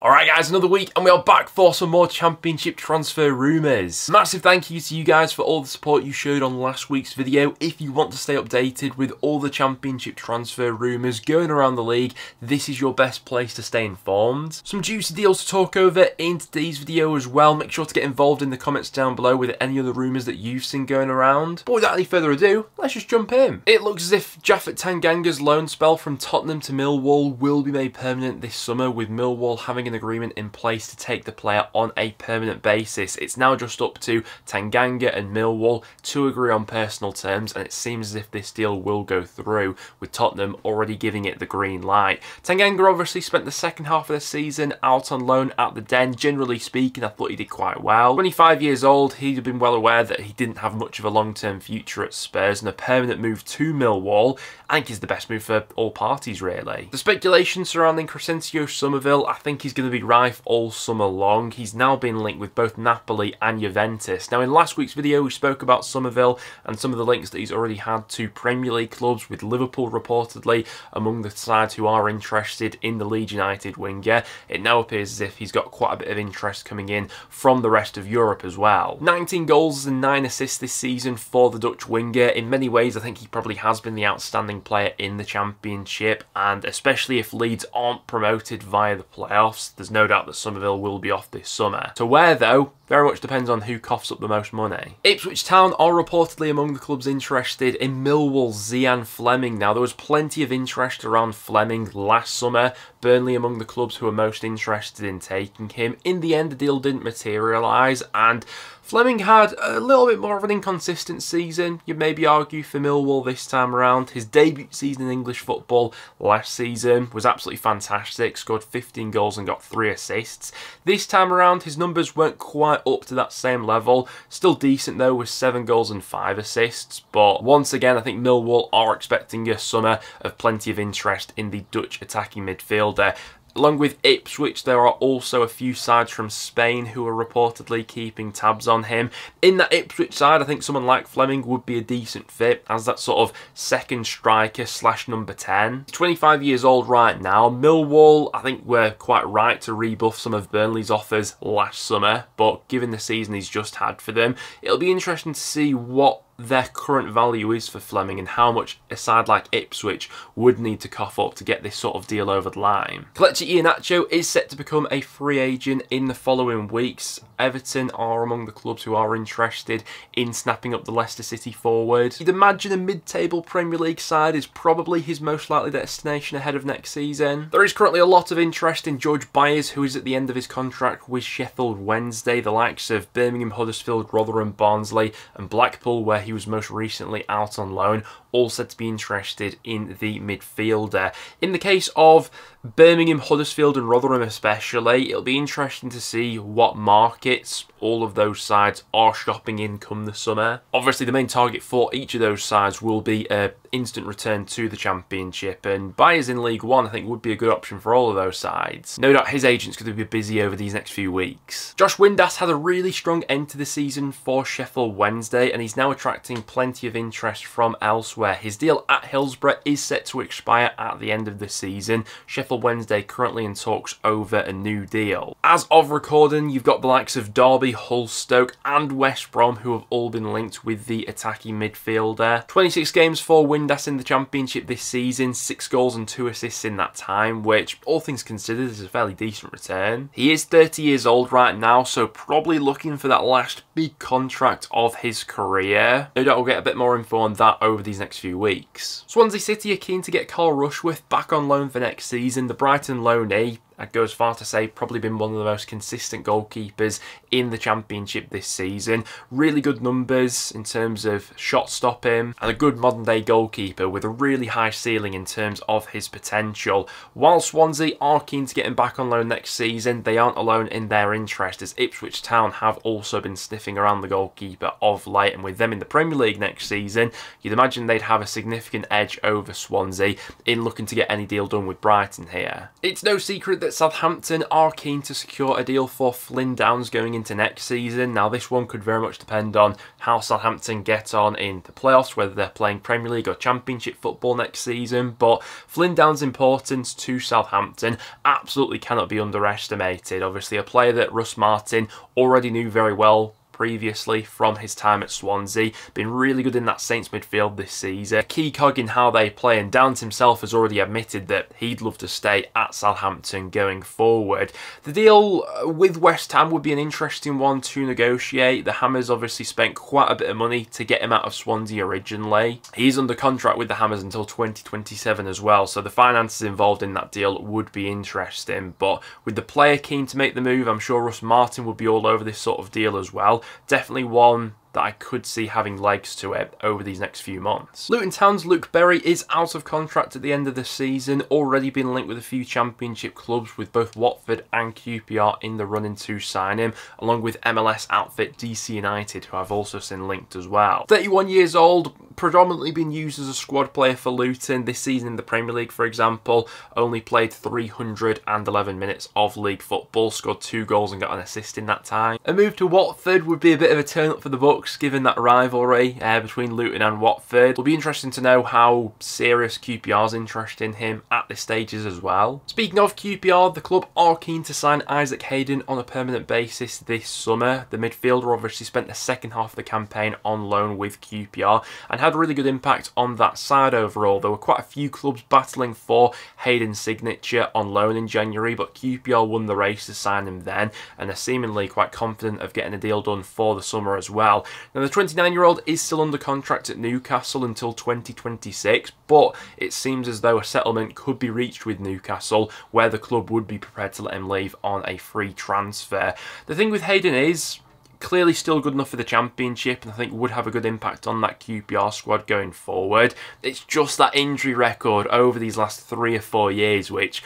Alright guys, another week and we are back for some more Championship transfer rumours. Massive thank you to you guys for all the support you showed on last week's video. If you want to stay updated with all the Championship transfer rumours going around the league, this is your best place to stay informed. Some juicy deals to talk over in today's video as well. Make sure to get involved in the comments down below with any other rumours that you've seen going around. But without any further ado, let's just jump in. It looks as if Japhet Tanganga's loan spell from Tottenham to Millwall will be made permanent this summer with Millwall having an agreement in place to take the player on a permanent basis. It's now just up to Tanganga and Millwall to agree on personal terms and it seems as if this deal will go through with Tottenham already giving it the green light. Tanganga obviously spent the second half of the season out on loan at the Den. Generally speaking, I thought he did quite well. 25 years old, he'd been well aware that he didn't have much of a long-term future at Spurs and a permanent move to Millwall I think is the best move for all parties really. The speculation surrounding Crysencio Summerville, I think is going to be rife all summer long. He's now been linked with both Napoli and Juventus. Now in last week's video we spoke about Summerville and some of the links that he's already had to Premier League clubs with Liverpool reportedly among the sides who are interested in the Leeds United winger. It now appears as if he's got quite a bit of interest coming in from the rest of Europe as well. 19 goals and 9 assists this season for the Dutch winger. In many ways I think he probably has been the outstanding player in the Championship, and especially if Leeds aren't promoted via the playoffs, there's no doubt that Summerville will be off this summer. To where, though, very much depends on who coughs up the most money. Ipswich Town are reportedly among the clubs interested in Millwall's Zian Flemming. Now, there was plenty of interest around Flemming last summer. Burnley among the clubs who were most interested in taking him. In the end, the deal didn't materialise, and Flemming had a little bit more of an inconsistent season. You'd maybe argue for Millwall this time around. His debut season in English football last season was absolutely fantastic. Scored 15 goals and got 3 assists. This time around, his numbers weren't quite up to that same level. Still decent though with 7 goals and 5 assists. But once again, I think Millwall are expecting a summer of plenty of interest in the Dutch attacking midfielder. Along with Ipswich, there are also a few sides from Spain who are reportedly keeping tabs on him. In that Ipswich side, I think someone like Flemming would be a decent fit as that sort of second striker slash number 10. He's 25 years old right now. Millwall, I think we're quite right to rebuff some of Burnley's offers last summer, but given the season he's just had for them, it'll be interesting to see what their current value is for Flemming and how much a side like Ipswich would need to cough up to get this sort of deal over the line. Kelechi Iheanacho is set to become a free agent in the following weeks. Everton are among the clubs who are interested in snapping up the Leicester City forward. You'd imagine a mid-table Premier League side is probably his most likely destination ahead of next season. There is currently a lot of interest in George Byers who is at the end of his contract with Sheffield Wednesday. The likes of Birmingham, Huddersfield, Rotherham, Barnsley and Blackpool where he was most recently out on loan, all said to be interested in the midfielder. In the case of Birmingham, Huddersfield and Rotherham especially, it'll be interesting to see what markets all of those sides are shopping in come the summer. Obviously the main target for each of those sides will be a instant return to the championship and Byers in League One I think would be a good option for all of those sides. No doubt his agent's going to be busy over these next few weeks. Josh Windass had a really strong end to the season for Sheffield Wednesday and he's now attracting plenty of interest from elsewhere. His deal at Hillsborough is set to expire at the end of the season. Sheffield Wednesday currently in talks over a new deal. As of recording, you've got the likes of Derby, Hull, Stoke and West Brom who have all been linked with the attacking midfielder. 26 games for Windass in the Championship this season, 6 goals and 2 assists in that time, which all things considered is a fairly decent return. He is 30 years old right now, so probably looking for that last big contract of his career. No doubt we'll get a bit more info on that over these next few weeks. Swansea City are keen to get Carl Rushworth back on loan for next season. The Brighton loanee eh, I'd go as far to say probably been one of the most consistent goalkeepers in the Championship this season. Really good numbers in terms of shot stopping and a good modern day goalkeeper with a really high ceiling in terms of his potential. While Swansea are keen to get him back on loan next season, they aren't alone in their interest as Ipswich Town have also been sniffing anything around the goalkeeper of late, and with them in the Premier League next season, you'd imagine they'd have a significant edge over Swansea in looking to get any deal done with Brighton here. It's no secret that Southampton are keen to secure a deal for Flynn Downes going into next season. Now, this one could very much depend on how Southampton get on in the playoffs, whether they're playing Premier League or Championship football next season. But Flynn Downes' importance to Southampton absolutely cannot be underestimated. Obviously, a player that Russ Martin already knew very well previously from his time at Swansea. Been really good in that Saints midfield this season. A key cog in how they play, and Downes himself has already admitted that he'd love to stay at Southampton going forward. The deal uh, with West Ham would be an interesting one to negotiate. The Hammers obviously spent quite a bit of money to get him out of Swansea originally. He's under contract with the Hammers until 2027 as well, so the finances involved in that deal would be interesting. But with the player keen to make the move, I'm sure Russ Martin would be all over this sort of deal as well definitely one that I could see having legs to it over these next few months. Luton Town's Luke Berry is out of contract at the end of the season, already been linked with a few championship clubs with both Watford and QPR in the running to sign him, along with MLS outfit DC United, who I've also seen linked as well. 31 years old, predominantly been used as a squad player for Luton this season in the Premier League, for example, only played 311 minutes of league football, scored two goals and got an assist in that time. A move to Watford would be a bit of a turn up for the Bucks given that rivalry uh, between Luton and Watford. It'll be interesting to know how serious QPR's interest in him at this stage is as well. Speaking of QPR, the club are keen to sign Isaac Hayden on a permanent basis this summer. The midfielder obviously spent the second half of the campaign on loan with QPR and had a really good impact on that side overall. There were quite a few clubs battling for Hayden's signature on loan in January, but QPR won the race to sign him then and are seemingly quite confident of getting a deal done for the summer as well. Now, the 29 year old is still under contract at Newcastle until 2026, but it seems as though a settlement could be reached with Newcastle where the club would be prepared to let him leave on a free transfer. The thing with Hayden is clearly still good enough for the championship and I think would have a good impact on that QPR squad going forward. It's just that injury record over these last three or four years which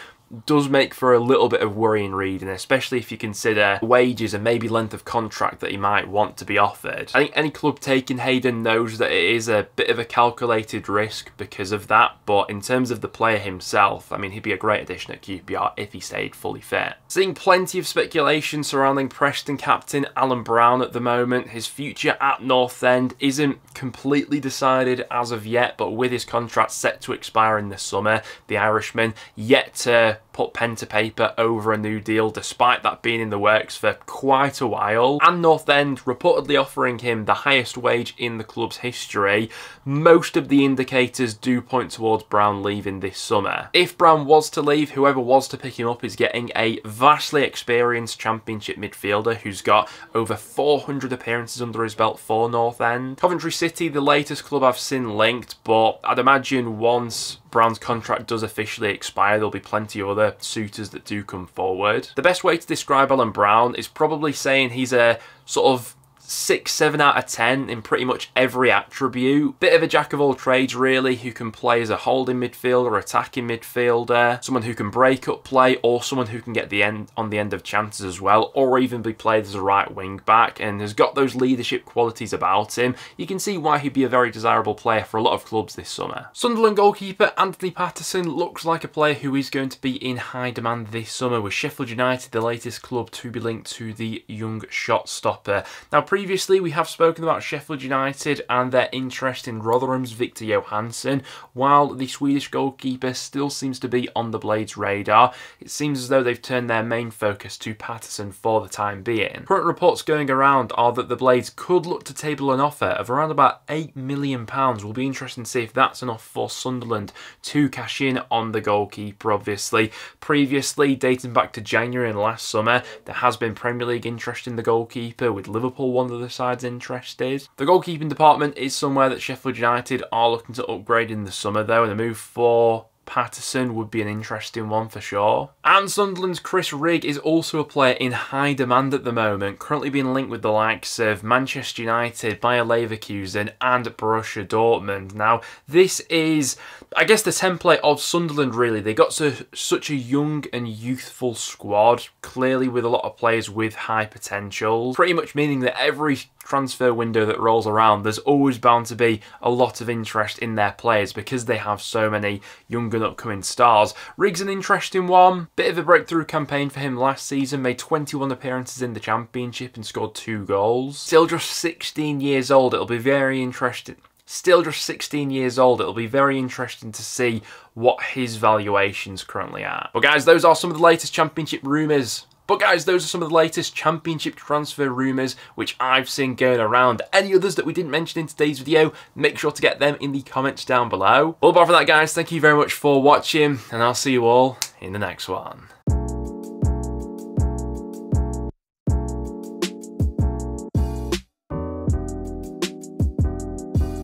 does make for a little bit of worrying reading, especially if you consider wages and maybe length of contract that he might want to be offered. I think any club taking Hayden knows that it is a bit of a calculated risk because of that, but in terms of the player himself, I mean, he'd be a great addition at QPR if he stayed fully fit. Seeing plenty of speculation surrounding Preston captain Alan Browne at the moment. His future at North End isn't completely decided as of yet, but with his contract set to expire in the summer, the Irishman yet to put pen to paper over a new deal despite that being in the works for quite a while. And North End reportedly offering him the highest wage in the club's history. Most of the indicators do point towards Browne leaving this summer. If Browne was to leave whoever was to pick him up is getting a vastly experienced championship midfielder who's got over 400 appearances under his belt for North End. Coventry City the latest club I've seen linked but I'd imagine once Browne's contract does officially expire, there'll be plenty of other suitors that do come forward. The best way to describe Alan Browne is probably saying he's a sort of 6, 7 out of 10 in pretty much every attribute. Bit of a jack of all trades really, who can play as a holding midfielder, attacking midfielder, someone who can break up play, or someone who can get the end on the end of chances as well, or even be played as a right wing back, and has got those leadership qualities about him. You can see why he'd be a very desirable player for a lot of clubs this summer. Sunderland goalkeeper Anthony Patterson looks like a player who is going to be in high demand this summer, with Sheffield United the latest club to be linked to the young shot stopper. Now, Previously, we have spoken about Sheffield United and their interest in Rotherham's Viktor Johansson, while the Swedish goalkeeper still seems to be on the Blades' radar. It seems as though they've turned their main focus to Patterson for the time being. Current reports going around are that the Blades could look to table an offer of around about £8 million. We'll be interesting to see if that's enough for Sunderland to cash in on the goalkeeper, obviously. Previously, dating back to January and last summer, there has been Premier League interest in the goalkeeper, with Liverpool one the side's interest is. The goalkeeping department is somewhere that Sheffield United are looking to upgrade in the summer though and the move for Patterson would be an interesting one for sure. And Sunderland's Chris Rigg is also a player in high demand at the moment, currently being linked with the likes of Manchester United, Bayer Leverkusen and Borussia Dortmund. Now, this is, I guess, the template of Sunderland really. They got to such a young and youthful squad, clearly with a lot of players with high potential, pretty much meaning that every transfer window that rolls around, there's always bound to be a lot of interest in their players because they have so many young and upcoming stars. Rigg's an interesting one. Bit of a breakthrough campaign for him last season, made 21 appearances in the Championship and scored two goals. Still just 16 years old, it'll be very interesting still just 16 years old. It'll be very interesting to see what his valuation's currently at. But guys, those are some of the latest championship rumours but guys, those are some of the latest championship transfer rumours which I've seen going around. Any others that we didn't mention in today's video, make sure to get them in the comments down below. Well, apart from that guys, thank you very much for watching and I'll see you all in the next one.